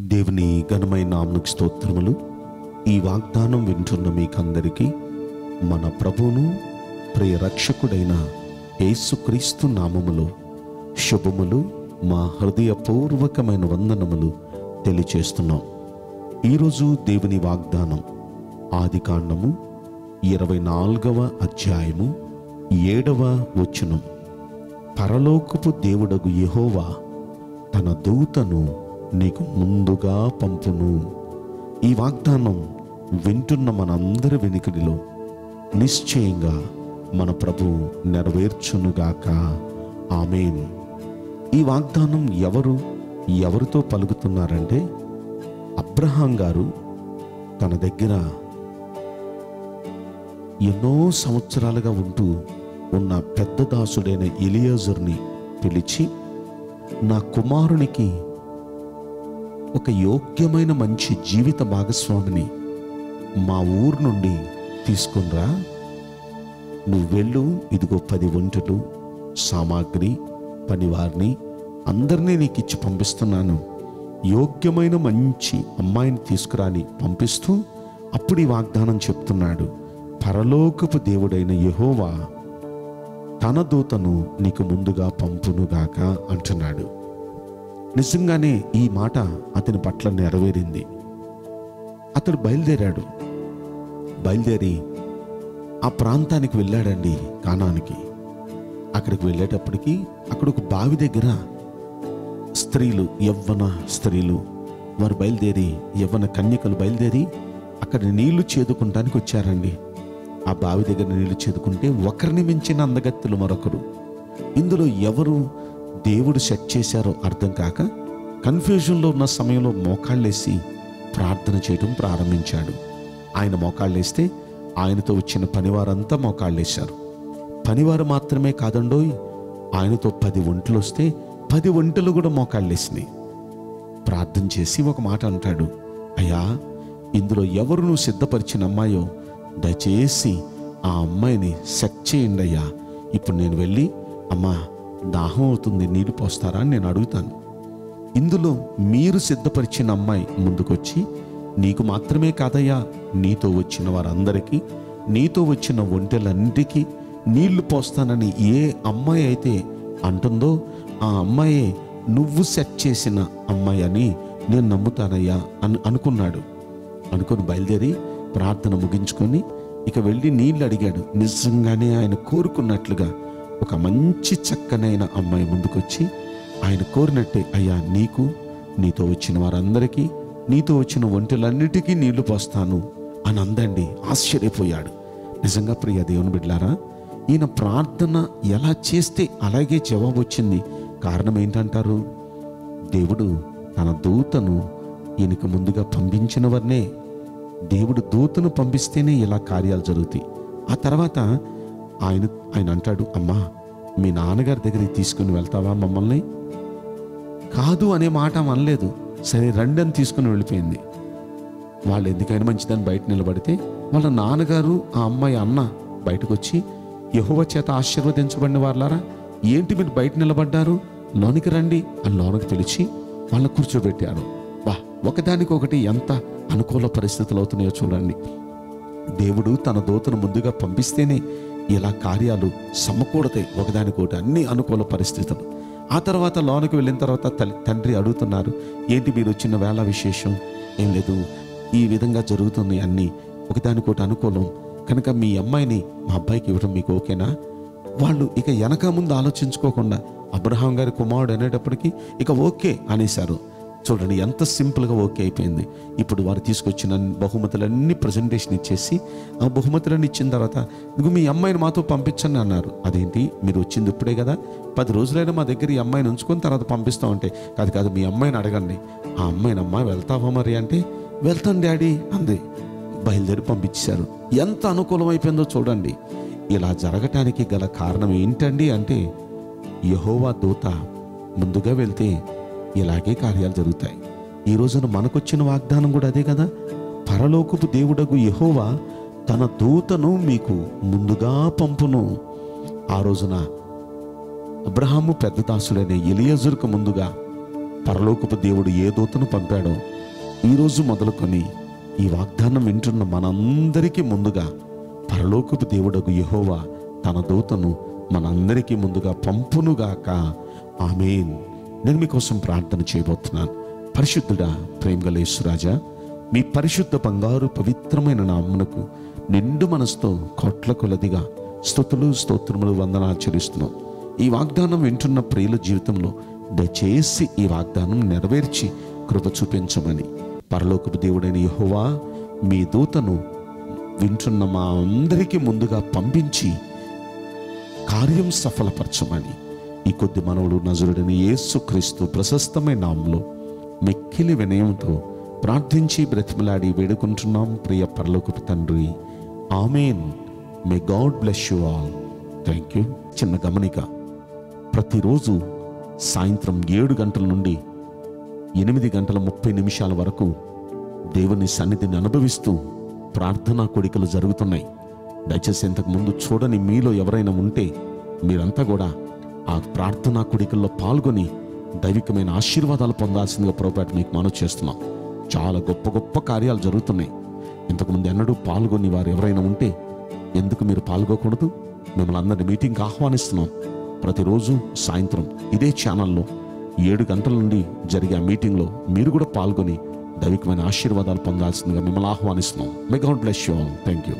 దేవుని ఘనమైన నామకు స్తోత్రములు. ఈ వాగ్దానం వింటున్న మీకందరికీ మన ప్రభువును ప్రియ రక్షకుడైన యేసుక్రీస్తు నామములో శుభములు మా హృదయపూర్వకమైన వందనములు తెలియచేస్తున్నాం. ఈరోజు దేవుని వాగ్దానం ఆది కాండము ఇరవై నాలుగవ అధ్యాయము ఏడవ వచనం. పరలోకపు దేవుడగు యహోవా తన దూతను నీకు ముందుగా పంపును. ఈ వాగ్దానం వింటున్న మనందరి వెనుకడిలో నిశ్చయంగా మన ప్రభు నెరవేర్చునుగాక. ఆమెన్. ఈ వాగ్దానం ఎవరు ఎవరితో పలుకుతున్నారంటే అబ్రహాం గారు తన దగ్గర ఎన్నో సంవత్సరాలుగా ఉంటూ ఉన్న పెద్ద దాసుడైన ఎలియాజర్ని పిలిచి నా కుమారునికి ఒక యోగ్యమైన మంచి జీవిత భాగస్వామిని మా ఊరు నుండి తీసుకునిరా. నువ్వు వెళ్ళు ఇదిగో పది ఒంటెలు సామాగ్రి పనివారిని అందరినీ నీకు ఇచ్చి పంపిస్తున్నాను. యోగ్యమైన మంచి అమ్మాయిని తీసుకురాని పంపిస్తూ అప్పుడు ఈ వాగ్దానం చెప్తున్నాడు. పరలోకపు దేవుడైన యహోవా తన దూతను నీకు ముందుగా పంపునుగాక అంటున్నాడు. నిజంగానే ఈ మాట అతని పట్ల నెరవేరింది. అతడు బయలుదేరాడు. బయలుదేరి ఆ ప్రాంతానికి వెళ్ళాడండి కానానికి. అక్కడికి వెళ్ళేటప్పటికి అక్కడ ఒక బావి దగ్గర స్త్రీలు యవ్వన స్త్రీలు వారు బయలుదేరి యవ్వన కన్యకలు బయలుదేరి అక్కడ నీళ్ళు చేదుకుంటానికి వచ్చారండి. ఆ బావి దగ్గర నీళ్ళు చేదుకుంటే ఒకరిని మించిన అందగత్తులు మరొకరు. ఇందులో ఎవరు దేవుడు సెట్ చేశారో అర్థం కాక కన్ఫ్యూజన్లో ఉన్న సమయంలో మోకాళ్ళేసి ప్రార్థన చేయడం ప్రారంభించాడు. ఆయన మోకాళ్ళేస్తే ఆయనతో వచ్చిన పనివారంతా మోకాళ్ళేశారు పనివారు మాత్రమే కాదండోయ్ ఆయనతో పది ఒంటలు వస్తే పది ఒంటలు కూడా మోకాళ్ళేసినాయి ప్రార్థన చేసి ఒక మాట అంటాడు అయ్యా ఇందులో ఎవరు నువ్వు సిద్ధపరిచిన అమ్మాయో దయచేసి ఆ అమ్మాయిని సెట్ చేయండి అయ్యా. ఇప్పుడు నేను వెళ్ళి అమ్మా దాహం అవుతుంది నీళ్ళు పోస్తారా అని నేను అడుగుతాను. ఇందులో మీరు సిద్ధపరిచిన అమ్మాయి ముందుకొచ్చి నీకు మాత్రమే కాదయ్యా నీతో వచ్చిన వారందరికీ నీతో వచ్చిన ఒంటెలన్నిటికీ నీళ్ళు పోస్తానని ఏ అమ్మాయి అయితే అంటుందో ఆ అమ్మాయే నువ్వు సెట్ చేసిన అమ్మాయి అని నేను నమ్ముతానయ్యా అని అనుకున్నాడు. అనుకొని బయలుదేరి ప్రార్థన ముగించుకొని ఇక వెళ్ళి నీళ్ళు అడిగాడు. నిజంగానే ఆయన కోరుకున్నట్లుగా ఒక మంచి చక్కనైన అమ్మాయి ముందుకొచ్చి ఆయన కోరినట్టే అయ్యా నీకు నీతో వచ్చిన వారందరికీ నీతో వచ్చిన ఒంటెలన్నిటికీ నీళ్ళు పోస్తాను అని అందండి ఆశ్చర్యపోయాడు. నిజంగా ప్రియ దేవుని బిడ్లారా ఈయన ప్రార్థన ఎలా చేస్తే అలాగే జవాబు వచ్చింది? కారణం ఏంటంటారు? దేవుడు తన దూతను ఈయనకు ముందుగా పంపించిన వారినే దేవుడు దూతను పంపిస్తేనే ఇలా కార్యాలు జరుగుతాయి. ఆ తర్వాత ఆయన ఆయన అంటాడు అమ్మా మీ నాన్నగారి దగ్గరికి తీసుకుని వెళ్తావా మమ్మల్ని? కాదు అనే మాట అనలేదు. సరే రండి అని తీసుకుని వెళ్ళిపోయింది. వాళ్ళు ఎందుకైనా మంచిదని బయట నిలబడితే వాళ్ళ నాన్నగారు ఆ అమ్మాయి అన్న బయటకు వచ్చి యహువ చేత ఆశీర్వదించబడిన వాళ్ళారా ఏంటి మీరు బయట నిలబడ్డారు? లోనికి రండి అని లోనకి పిలిచి వాళ్ళని కూర్చోబెట్టారు వా ఒకదానికొకటి ఎంత అనుకూల పరిస్థితులు అవుతున్నాయో చూడండి. దేవుడు తన దూతను ముందుగా పంపిస్తేనే ఇలా కార్యాలు సమకూడతాయి. ఒకదానికొకటి అన్ని అనుకూల పరిస్థితులు. ఆ తర్వాత లోనికి వెళ్ళిన తర్వాత తల్లి తండ్రి అడుగుతున్నారు ఏంటి మీరు వచ్చిన వేళ విశేషం? ఏం లేదు. ఈ విధంగా జరుగుతుంది అన్నీ. ఒకదానికొకటి అనుకూలం. కనుక మీ అమ్మాయిని మా అబ్బాయికి ఇవ్వడం మీకు ఓకేనా? వాళ్ళు ఇక వెనక ముందు ఆలోచించుకోకుండా అబ్రహాం గారి కుమారుడు అనేటప్పటికీ ఇక ఓకే అనేశారు. చూడండి ఎంత సింపుల్గా ఓకే అయిపోయింది. ఇప్పుడు వారు తీసుకొచ్చిన బహుమతులన్నీ ప్రజెంటేషన్ ఇచ్చేసి ఆ బహుమతులన్నీ ఇచ్చిన తర్వాత ఇదిగో మీ అమ్మాయిని మాతో పంపించండి అన్నారు. అదేంటి? మీరు వచ్చింది ఇప్పుడే కదా. పది రోజులైనా మా దగ్గర ఈ అమ్మాయిని ఉంచుకొని తర్వాత పంపిస్తామంటే కాదు కాదు మీ అమ్మాయిని అడగండి. ఆ అమ్మాయిని అమ్మాయి వెళ్తావా మరి అంటే వెళ్తాను డాడీ అంది. బయలుదేరి పంపించారు ఎంత అనుకూలం అయిపోయిందో చూడండి. ఇలా జరగటానికి గల కారణం ఏంటండి అంటే యహోవా దూత ముందుగా వెళ్తే ఇలాగే కార్యాలు జరుగుతాయి. ఈ రోజున మనకొచ్చిన వాగ్దానం కూడా అదే కదా? పరలోకపు దేవుడగు యహోవా తన దూతను మీకు ముందుగా పంపును. ఆ రోజున అబ్రహాము పెద్ద దాసుడైన ఎలియజుర్కు ముందుగా పరలోకపు దేవుడు ఏ దూతను పంపాడో ఈరోజు మొదలుకొని ఈ వాగ్దానం వింటున్న మనందరికీ ముందుగా పరలోకపు దేవుడకు యహోవా తన దూతను మనందరికీ ముందుగా పంపునుగాక. ఆమెన్. నేను మీకోసం ప్రార్థన చేయబోతున్నాను. పరిశుద్ధుడా ప్రేమగలేశ్వరాజా మీ పరిశుద్ధ బంగారు పవిత్రమైన నామ్మునకు నిండు మనసుతో కోట్ల కొలదిగా స్థుతులు స్తోత్రములు వందనాలు చెల్లిస్తున్నాం. ఈ వాగ్దానం వింటున్న ప్రియుల జీవితంలో దయచేసి ఈ వాగ్దానం నెరవేర్చి కృప చూపించమని పరలోకపు దేవుడైన యహోవా మీ దూతను వింటున్న మా అందరికీ ముందుగా పంపించి కార్యం సఫలపరచమని ఈ కొద్ది మనవుడు నజరుడని యేసుక్రీస్తు ప్రశస్తమైన నామంలో మిక్కిలి వినయంతో ప్రార్థించి బ్రతిమలాడి వేడుకుంటున్నాం. ప్రియ పరలోకపు తండ్రి amen. May God bless you all thank you చిన్న గమనిక ప్రతిరోజు సాయంత్రం ఏడు గంటల నుండి ఎనిమిది గంటల ముప్పై నిమిషాల వరకు దేవుని సన్నిధిని అనుభవిస్తూ ప్రార్థనా కోడికలు జరుగుతున్నాయి. దయచేసి ఇంతకు ముందు చూడని మీలో ఎవరైనా ఉంటే మీరంతా కూడా ఆ ప్రార్థనా కుడికల్లో పాల్గొని దైవికమైన ఆశీర్వాదాలు పొందాల్సిందిగా ప్రభుపేట మీకు మనవి చేస్తున్నాం. చాలా గొప్ప గొప్ప కార్యాలు జరుగుతున్నాయి. ఇంతకుముందు ఎన్నడూ పాల్గొని వారు ఎవరైనా ఉంటే ఎందుకు మీరు పాల్గొకూడదు? మిమ్మల్ని అందరినీ మీటింగ్కి ఆహ్వానిస్తున్నాం. ప్రతిరోజు సాయంత్రం ఇదే ఛానల్లో ఏడు గంటల నుండి జరిగే ఆ మీటింగ్లో మీరు కూడా పాల్గొని దైవికమైన ఆశీర్వాదాలు పొందాల్సిందిగా మిమ్మల్ని ఆహ్వానిస్తున్నాం. May God bless you all thank you